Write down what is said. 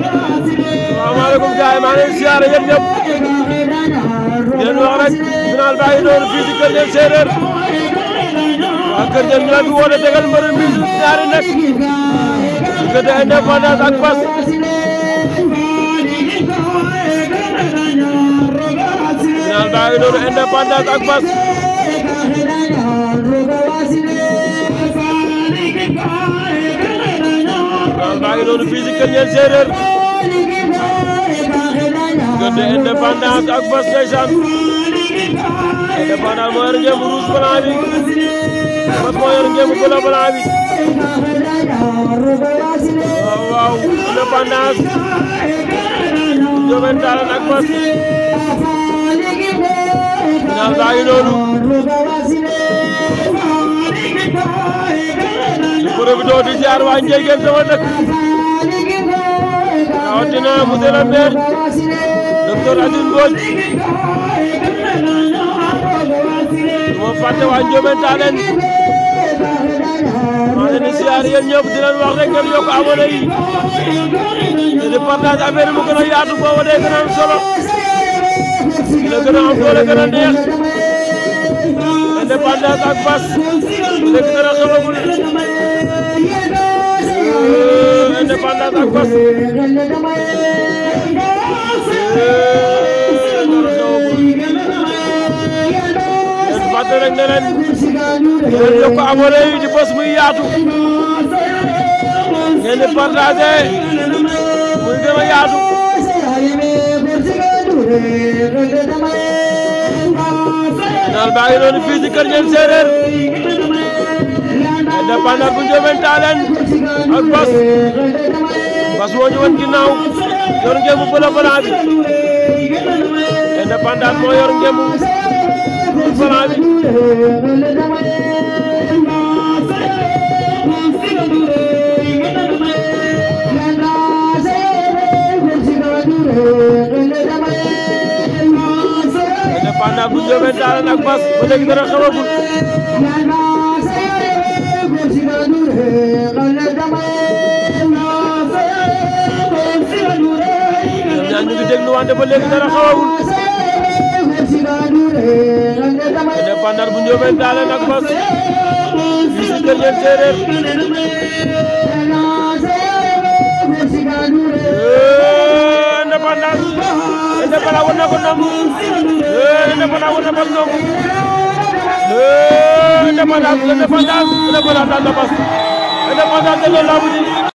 salaamaaleykum gars yi maa ngi leen di siyaare yéen ñëpp ngeen wax rek final baa ngi noonu fii Kër Ndiène Séeréer waa Kër Ndiène ñoo fi woote tegal mbër mi ñaari nekk diggante indépendance ak Fass final baa ngi noonu indépendance ak Fass bal baa ngi noonu fii si kër yéen séeréer diggante indépendance ak Fass ndeysaan indépendance moo yor ngeen bu rouge blanc bi Fass moo yor ngeen bu bleu blanc bi waaw waaw indépendance Jovental ak Fass final baa ngi noonu profité di ziar waa Ndiéguène sama dëkk rawatina monsieur le maire docteur Aziz Mbodj du ma fàtte waa Ndiobène Tallène maa leen di ziar yéen ñëpp di leen wax rek yokk abonné yi di partage affaire yi mu gën a yaatu boobu day gën a am solo dina gën a am doole gën a neex indépendance ak Fass dëkk fàtte rek ne leen yaatu ngeen di partagé muy a yaatu final baa ngi doon fii ci Kër Diène Séeréer indépendant bu Ndiobène moo yor ngeen Fanda bu jóge daal nak bas ba léegi dara xewagul ñu ngi déglu wante ba léegi dara xewagul indépendance bu Ndiobène Daale nak Bass fii si kër yéen séeréer indépendance eh, indépendance war na ko nangu eh, indépendance war na Bass nangu indépendance eh, indépendance indépendance la Bass indépendance de loolu laa